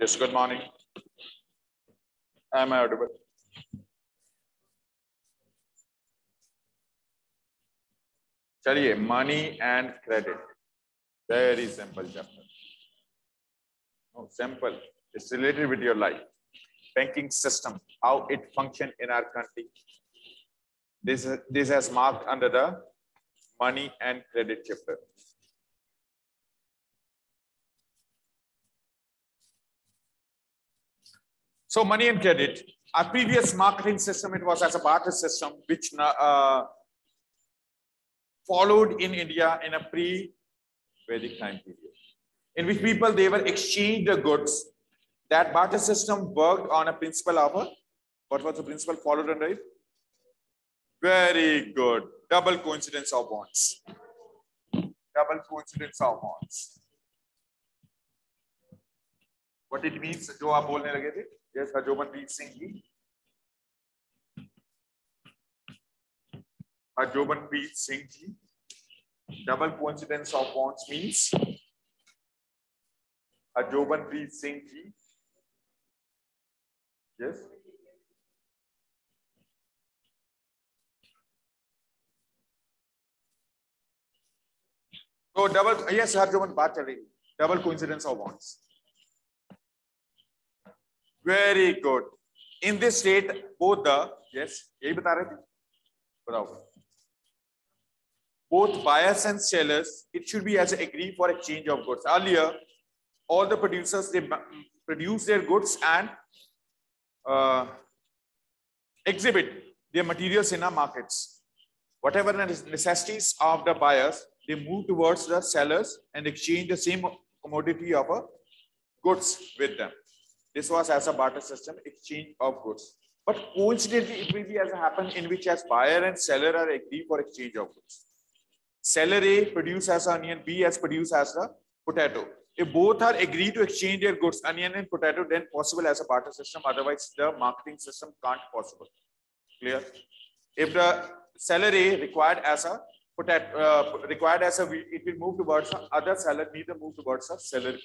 Yes, good morning. Am I audible? चलिए money and credit. Very simple chapter. No, simple. It's related with your life. Banking system, how it function in our country. This, this has marked under the money and credit chapter. So money and credit, our previous marketing system, it was as a barter system, which uh, followed in India in a pre-Vedic time period, in which people, they were exchanged the goods. That barter system worked on a principle of, a, what was the principle followed under it? Very good. Double coincidence of bonds. Double coincidence of bonds. What it means, जो आप बोलने लगे थे Yes, Harjobanpreet Singh ji. Harjobanpreet Singh ji. Double coincidence of bonds means Harjobanpreet Singh ji. Yes. So double yes, Harjoban बात चल रही double coincidence of bonds. very good. In this state both the yes bravo both buyers and sellers it should be as agree for exchange of goods. Earlier all the producers they produce their goods and uh, exhibit their materials in our markets. Whatever the necessities of the buyers they move towards the sellers and exchange the same commodity of a goods with them. This was as a barter system, exchange of goods. But coincidentally, it will be as happen in which as buyer and seller are agree for exchange of goods. Seller A produce as onion, B as produce as a potato. If both are agree to exchange their goods, onion and potato, then possible as a barter system. Otherwise, the marketing system can't possible. Clear? If the seller A required as a potato, uh, required as a it will move towards other seller, neither move towards a seller B.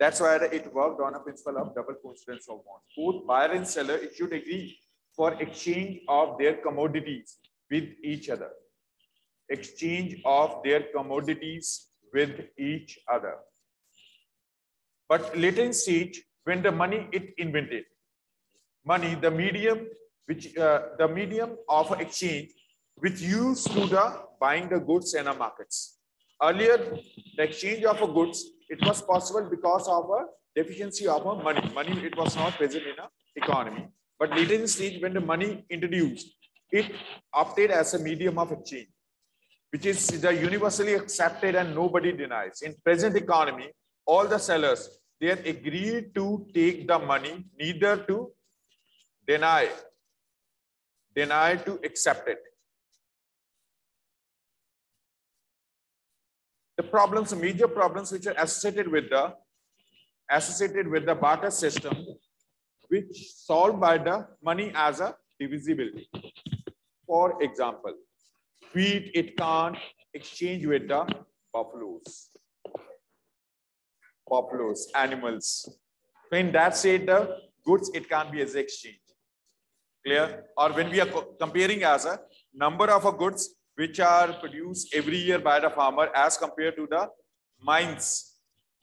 That's why it worked on a principle of double coincidence of wants. Both buyer and seller should agree for exchange of their commodities with each other. Exchange of their commodities with each other. But later in stage, when the money it invented, money, the medium which uh, the medium of exchange which used to the buying the goods in our markets. Earlier, the exchange of goods it was possible because of a deficiency of a money. Money, it was not present in a economy. But later in stage, when the money introduced, it opted as a medium of exchange, which is the universally accepted and nobody denies. In present economy, all the sellers, they are agreed to take the money, neither to deny, deny to accept it. The problems, the major problems which are associated with the associated with the barter system, which solved by the money as a divisibility. For example, wheat it can't exchange with the buffaloes, buffaloes, animals. So in that state, the goods it can't be as exchange. Clear? Or when we are comparing as a number of a goods which are produced every year by the farmer as compared to the mines,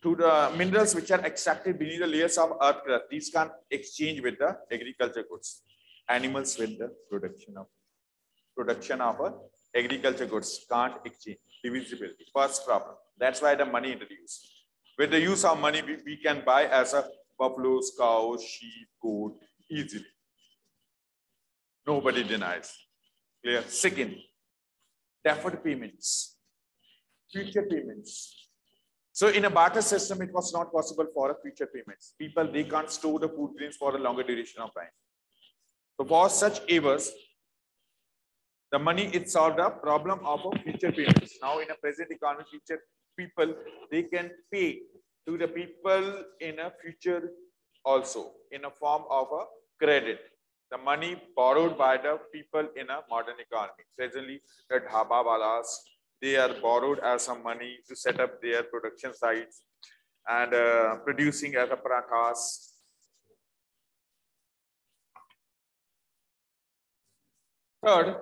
to the minerals which are extracted beneath the layers of earth crust. These can exchange with the agriculture goods, animals with the production of production of a agriculture goods can't exchange divisibility. First problem. That's why the money introduced. With the use of money, we, we can buy as a buffaloes, cows, sheep, goat easily. Nobody denies. Clear. Second, deferred payments, future payments. So in a barter system, it was not possible for a future payments. People, they can't store the food grains for a longer duration of time. So for such avers, the money, it solved a problem of a future payments. Now in a present economy, future people, they can pay to the people in a future also in a form of a credit the money borrowed by the people in a modern economy. Presently, the dhaba walas, they are borrowed as some money to set up their production sites. and uh, producing as a prakas. Third,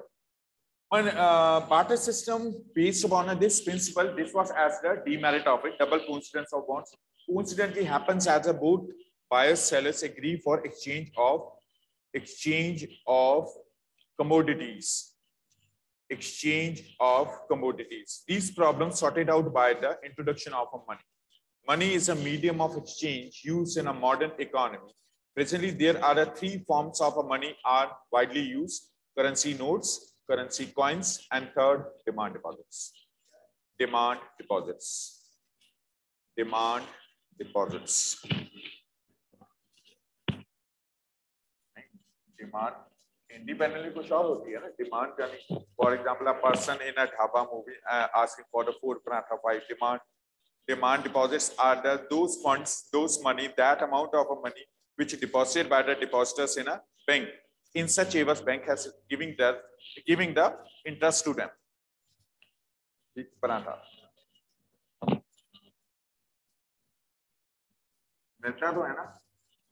one uh, barter system based upon this principle, this was as the demerit of it, double coincidence of wants. Coincidentally happens as a both buyers sellers agree for exchange of exchange of commodities. Exchange of commodities. These problems sorted out by the introduction of a money. Money is a medium of exchange used in a modern economy. Presently there are three forms of a money are widely used currency notes currency coins and third demand deposits. Demand deposits. Demand deposits demand independently कुछ और होती है ना? Demand यानी for example a person in a dhaba movie asking for the food paratha five demand demand deposits are the those funds those money that amount of a money which deposited by the depositors in a bank in such avers bank has giving the giving the interest to them ठीक पराठा मिलता तो है ना?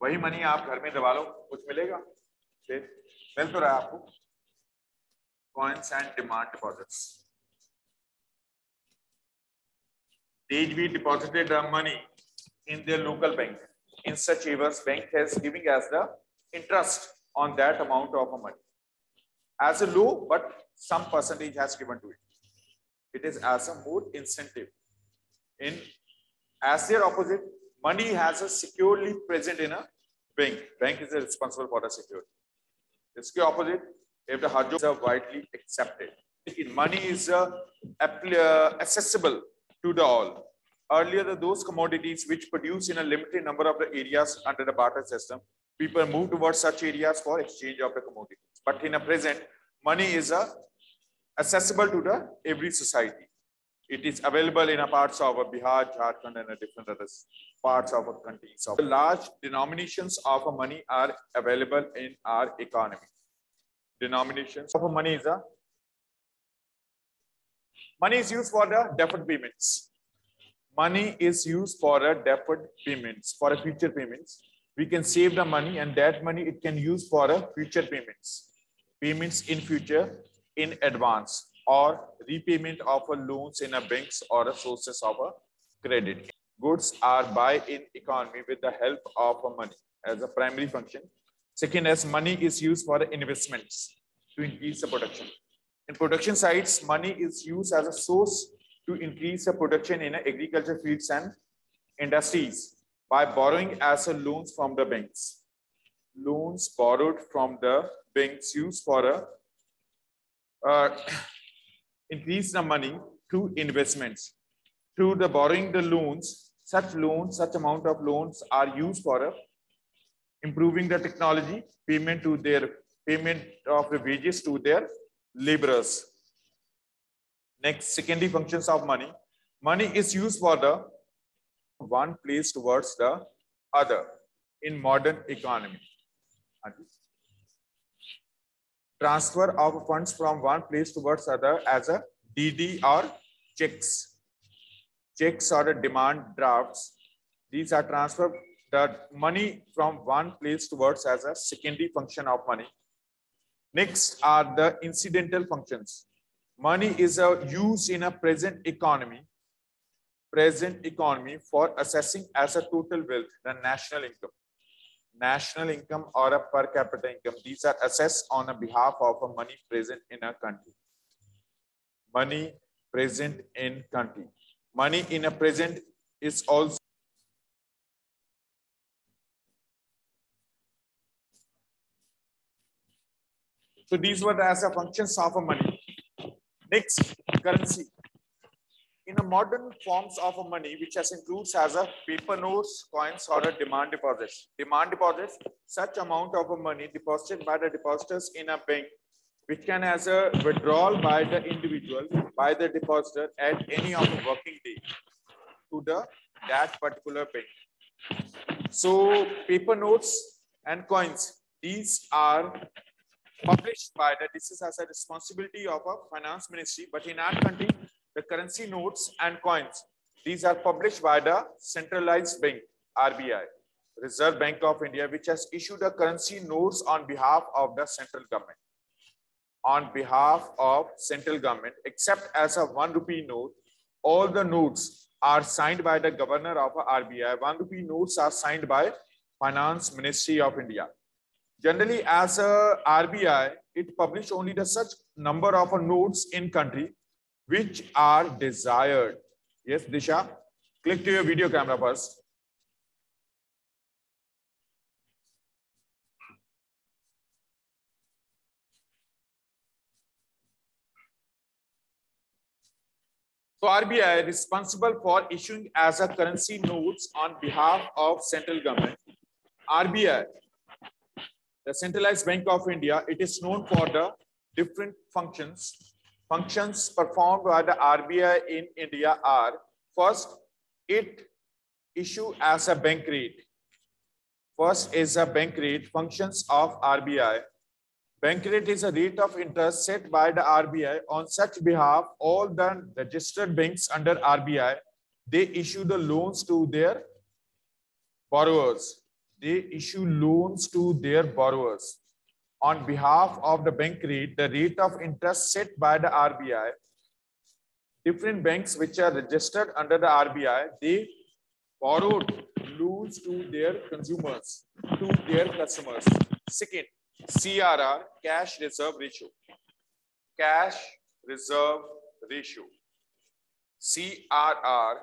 वही money आप घर में दबा लो, कुछ मिलेगा? Okay. Velparapu, coins and demand deposits. DHB deposited the money in their local bank. In such Avers, bank has giving us the interest on that amount of money. As a low, but some percentage has given to it. It is as a more incentive. In as their opposite, money has a securely present in a bank. Bank is responsible for the security. The opposite. If the hajj are widely accepted, money is uh, uh, accessible to the all. Earlier, the, those commodities which produce in a limited number of the areas under the barter system, people move towards such areas for exchange of the commodities. But in a present, money is uh, accessible to the every society. It is available in parts of Bihar, Jharkhand, and different other parts of a country. So large denominations of money are available in our economy. Denominations of money is a money is used for the deferred payments. Money is used for a deferred payments for a future payments. We can save the money and that money it can use for a future payments. Payments in future in advance or repayment of a loans in a banks or a sources of a credit. Goods are buy in economy with the help of a money as a primary function. Second, as money is used for investments to increase the production. In production sites, money is used as a source to increase the production in agriculture fields and industries by borrowing as a loans from the banks. Loans borrowed from the banks used for a uh, increase the money through investments. Through the borrowing the loans, such loans, such amount of loans are used for uh, improving the technology, payment to their payment of the wages to their laborers. Next, secondary functions of money. Money is used for the one place towards the other in modern economy. Transfer of funds from one place towards other as a DD or checks. Checks or demand drafts. These are transfer the money from one place towards as a secondary function of money. Next are the incidental functions. Money is a use in a present economy, present economy for assessing as a total wealth, the national income. National income or a per capita income. These are assessed on a behalf of a money present in a country. Money present in country. Money in a present is also So these were the as a functions of a money. Next, currency. Modern forms of money, which has includes as a paper notes, coins, or a demand deposits. Demand deposits, such amount of money deposited by the depositors in a bank, which can as a withdrawal by the individual, by the depositor at any of the working day to the that particular bank. So paper notes and coins, these are published by the this is as a responsibility of a finance ministry but in our country the currency notes and coins These are published by the centralized bank, RBI, Reserve Bank of India, which has issued the currency notes on behalf of the central government. On behalf of central government, except as a one rupee note, all the notes are signed by the governor of RBI. One rupee notes are signed by Finance Ministry of India. Generally, as a RBI, it publish only the such number of notes in country which are desired. Yes, Disha, click to your video camera first. So RBI is responsible for issuing as a currency notes on behalf of central government. RBI, the centralized bank of India, it is known for the different functions. Functions performed by the RBI in India are first, it issue as a bank rate. First is a bank rate functions of RBI. Bank rate is a rate of interest set by the RBI on such behalf all the registered banks under RBI they issue the loans to their borrowers. They issue loans to their borrowers on behalf of the bank rate, the rate of interest set by the RBI. Different banks which are registered under the RBI, they borrowed loans to their consumers, to their customers. Second, CRR, cash reserve ratio. Cash reserve ratio. CRR,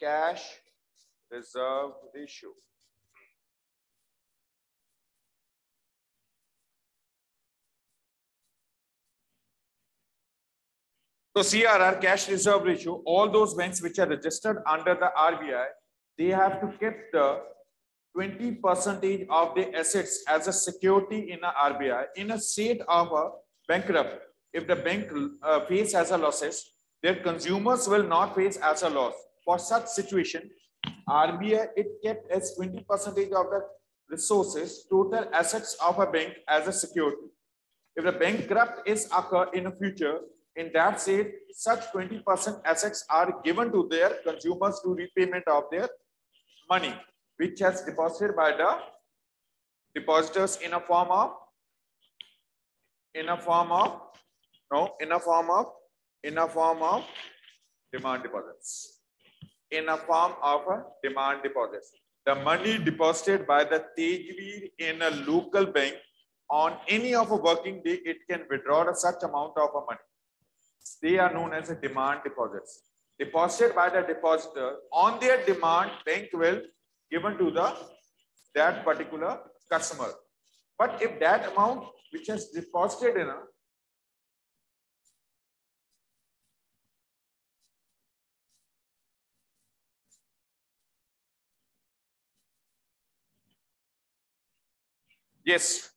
cash reserve ratio. So CRR, cash reserve ratio, all those banks which are registered under the RBI, they have to keep the 20 percentage of the assets as a security in a RBI in a state of a bankrupt. If the bank uh, face as a losses, their consumers will not face as a loss. For such situation, RBI it kept as 20 percentage of the resources, total assets of a bank as a security. If the bankrupt is occur in the future, in that state, such 20% assets are given to their consumers to repayment of their money which has deposited by the depositors in a form of in a form of no in a form of in a form of demand deposits. In a form of a demand deposits. The money deposited by the Tejveer in a local bank on any of a working day it can withdraw such amount of a money they are known as a demand deposits deposited by the depositor on their demand bank will given to the that particular customer. But if that amount which has deposited in a Yes,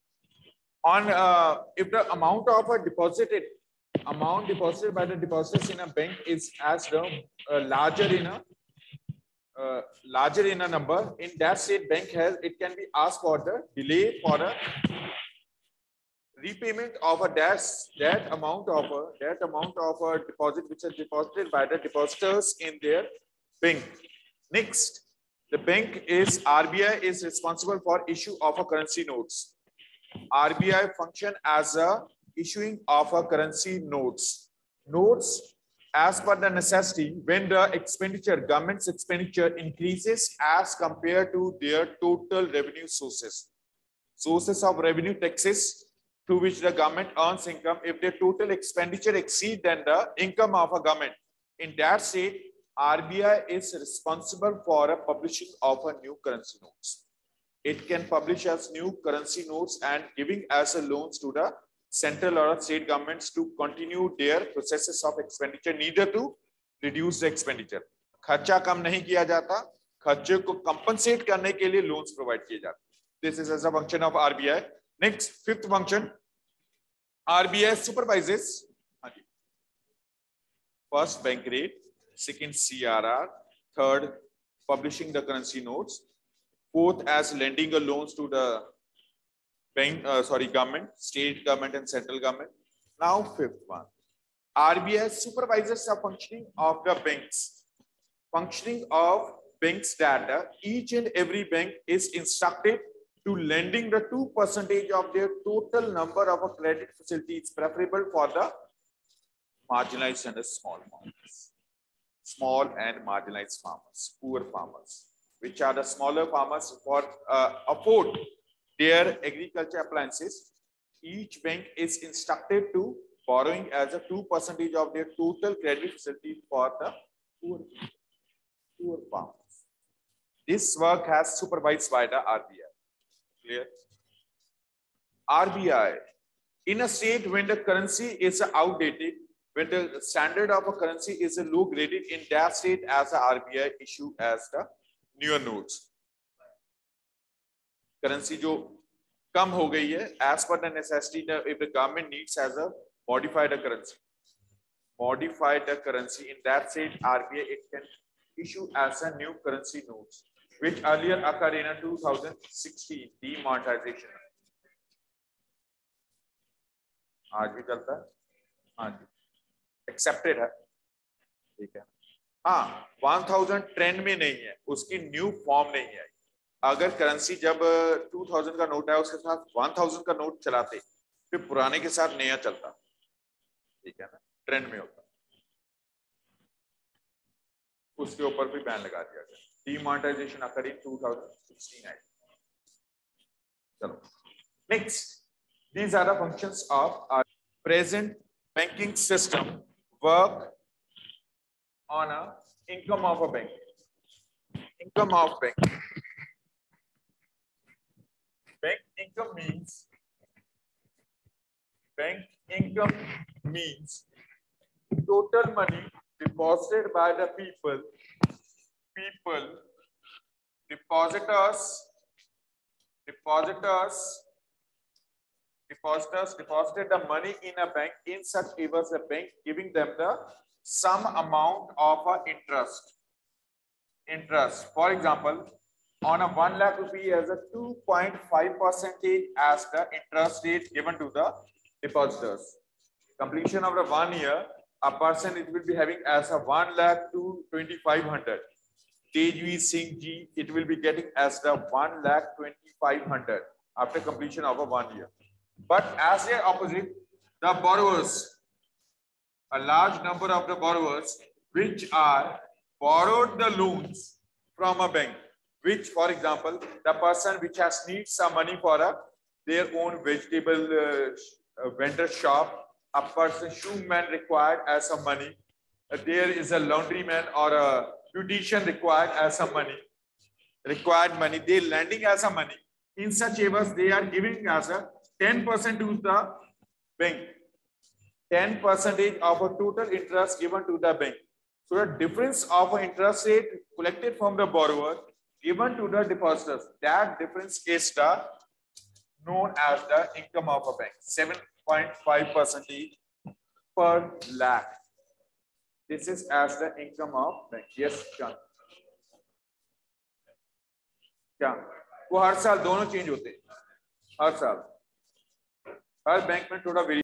on uh, if the amount of a deposited amount deposited by the depositors in a bank is as the uh, larger in a uh, larger in a number, in that state bank has, it can be asked for the delay for a repayment of a that, that amount of a, that amount of a deposit which is deposited by the depositors in their bank. Next, the bank is RBI is responsible for issue of a currency notes. RBI function as a issuing of a currency notes. Notes as per the necessity when the expenditure, government's expenditure increases as compared to their total revenue sources. Sources of revenue taxes to which the government earns income, if their total expenditure exceed than the income of a government, in that state, RBI is responsible for a publishing of a new currency notes. It can publish as new currency notes and giving as a loans to the central or state governments to continue their processes of expenditure neither to reduce the expenditure खर्चा कम नहीं किया जाता खर्चे को compensate करने के लिए loans provide किए जाते this is as a function of RBI next fifth function RBI supervises first bank rate second crr third publishing the currency notes fourth as lending a loans to the bank, uh, sorry, government, state government and central government. Now, fifth one, RBI supervises the functioning of the banks. functioning of bank's data, each and every bank is instructed to lending the 2 percentage of their total number of a credit facilities preferable for the marginalized and the small farmers. Small and marginalized farmers, poor farmers, which are the smaller farmers for uh, afford their agriculture appliances. Each bank is instructed to borrowing as a 2 percentage of their total credit facility for the poor, poor farmers. This work has supervised by the RBI. Clear? RBI, in a state when the currency is outdated, when the standard of a currency is low graded, in that state as a RBI issue as the newer notes. Currency जो कम हो गई है as per necessity if the government needs as a modified currency modified currency in that set RBI it can issue as a new currency notes which earlier occur in 2016 demonetisation आज भी चलता है? हाँ जी। एक्सेप्टेड है। ठीक है। हाँ one thousand trend में नहीं है। उसकी न्यू फॉर्म नहीं है। अगर करेंसी जब 2000 का नोट है उसके साथ 1000 का नोट चलाते, फिर पुराने के साथ नया चलता। ठीक है ना? ट्रेंड में होता। उसके ऊपर भी बैन लगा दिया गया। डिमोनिटाइजेशन अकर इन 2016 चलो। Next these are function of our present banking system work on a income of a bank income of bank income means bank income means total money deposited by the people people, depositors, depositors, depositors deposited the money in a bank in such as a bank giving them the some amount of interest. Interest. For example, on a 1 lakh rupee as a 2.5 percentage as the interest rate given to the depositors. Completion of the one year, a person it will be having as a 1 lakh to 2500 Tejvi Singh Ji, it will be getting as the 1 lakh 2500 after completion of a one year. But as their opposite, the borrowers, a large number of the borrowers, which are borrowed the loans from a bank, which, for example, the person which has needs some money for a, their own vegetable uh, uh, vendor shop, a person shoe man required as some money, uh, there is a laundryman or a beautician required as some money, required money, they lending as a money. In such areas, they are giving as a 10% to the bank. 10 percentage of a total interest given to the bank. So the difference of interest rate collected from the borrower given to the depositors, that difference is the known as the income of a bank, 7.5 percentage per lakh. This is as the income of bank. Yes, John. क्या वो हर साल दोनों change होते हैं हर साल हर bank में थोड़ा